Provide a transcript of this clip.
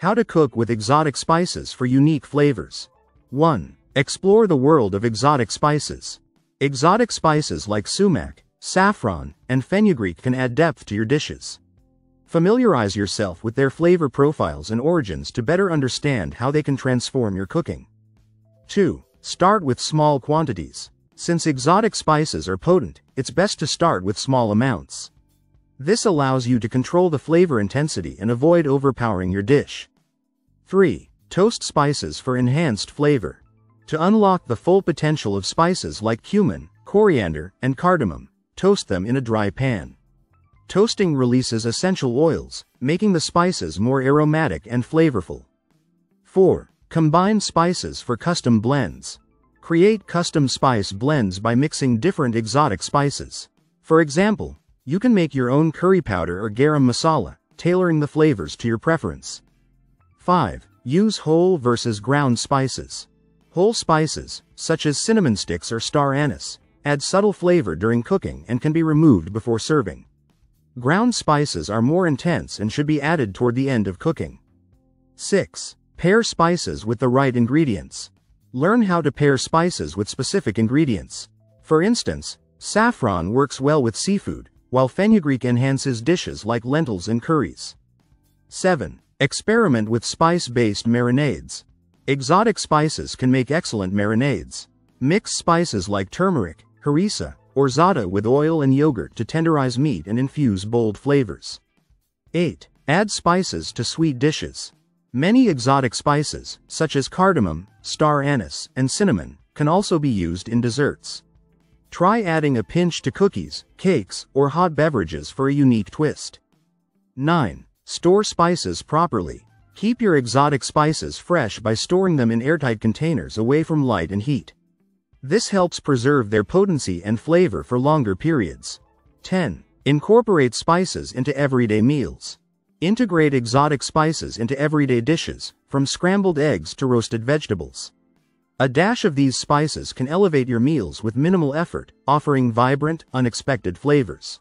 How to cook with exotic spices for unique flavors. 1. Explore the world of exotic spices. Exotic spices like sumac, saffron, and fenugreek can add depth to your dishes. Familiarize yourself with their flavor profiles and origins to better understand how they can transform your cooking. 2. Start with small quantities. Since exotic spices are potent, it's best to start with small amounts. This allows you to control the flavor intensity and avoid overpowering your dish. 3. Toast spices for enhanced flavor. To unlock the full potential of spices like cumin, coriander, and cardamom, toast them in a dry pan. Toasting releases essential oils, making the spices more aromatic and flavorful. 4. Combine spices for custom blends. Create custom spice blends by mixing different exotic spices. For example, you can make your own curry powder or garam masala, tailoring the flavors to your preference. 5. Use whole versus ground spices. Whole spices, such as cinnamon sticks or star anise, add subtle flavor during cooking and can be removed before serving. Ground spices are more intense and should be added toward the end of cooking. 6. Pair spices with the right ingredients. Learn how to pair spices with specific ingredients. For instance, saffron works well with seafood, while fenugreek enhances dishes like lentils and curries. 7. Experiment with spice-based marinades. Exotic spices can make excellent marinades. Mix spices like turmeric, harissa, or za'atar with oil and yogurt to tenderize meat and infuse bold flavors. 8. Add spices to sweet dishes. Many exotic spices, such as cardamom, star anise, and cinnamon, can also be used in desserts. Try adding a pinch to cookies, cakes, or hot beverages for a unique twist. 9. Store spices properly. Keep your exotic spices fresh by storing them in airtight containers away from light and heat. This helps preserve their potency and flavor for longer periods. 10. Incorporate spices into everyday meals. Integrate exotic spices into everyday dishes, from scrambled eggs to roasted vegetables. A dash of these spices can elevate your meals with minimal effort, offering vibrant, unexpected flavors.